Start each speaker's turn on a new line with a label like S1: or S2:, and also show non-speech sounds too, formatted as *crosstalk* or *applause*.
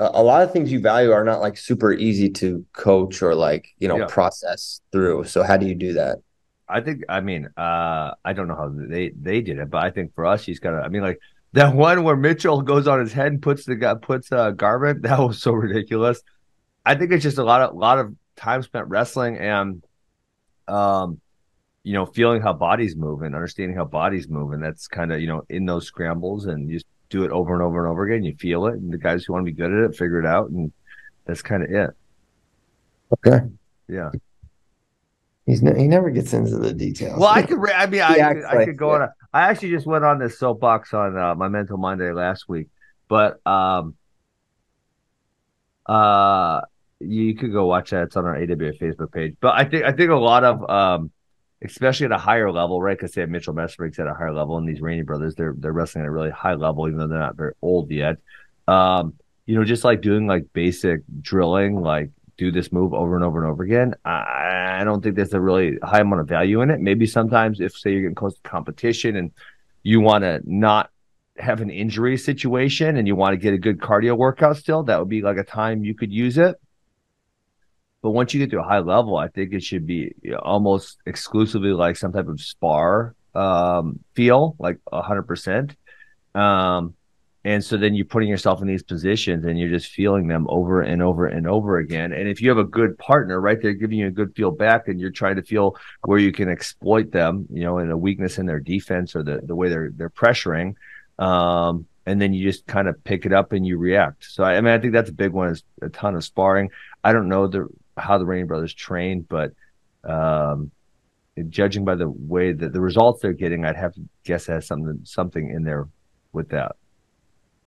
S1: a, a lot of things you value are not like super easy to coach or like you know
S2: Yeah.
S1: process through. So how do you do that?
S2: I think I mean uh I don't know how they they did it, but I think for us he's got to I mean like *laughs* that one where Mitchell goes on his head and puts the guy puts uh Garvin, *laughs* that was so ridiculous. I think it's just a lot of lot of time spent wrestling and um you know feeling how bodies move and understanding how bodies move and that's kind of you know in those scrambles and you just do it over and over and over again you feel it and the guys who want to be good at it figure it out and that's kind of it
S1: Okay.
S2: yeah
S1: He's ne- he never gets into the details.
S2: Well, I could. Re- I mean, I, *laughs*
S1: He
S2: could,
S1: acts
S2: I could go on. A, I actually just went on this soapbox on uh, my Mental Monday last week, but um, uh, you could go watch that. It's on our AWA Facebook page. But I think I think a lot of um, especially at a higher level, right? Because they have Mitchell Mesenbrink at a higher level, and these Rainey brothers, they're they're wrestling at a really high level, even though they're not very old yet. Um, you know, just like doing like basic drilling, like do this move over and over and over again. I, I don't think there's a really high amount of value in it. Maybe sometimes if say you're getting close to competition and you want to not have an injury situation and you want to get a good cardio workout still, that would be like a time you could use it. But once you get to a high level, I think it should be almost exclusively like some type of spar um, feel, like a hundred percent. Um, and so then you're putting yourself in these positions and you're just feeling them over and over and over again. And if you have a good partner, right, they're giving you a good feel back and you're trying to feel where you can exploit them, you know, in a weakness in their defense or the, the way they're they're pressuring. Um, and then you just kind of pick it up and you react. So I, I mean I think that's a big one is a ton of sparring. I don't know the how the Rain brothers train, but um judging by the way that the results they're getting, I'd have to guess has something something in there with that.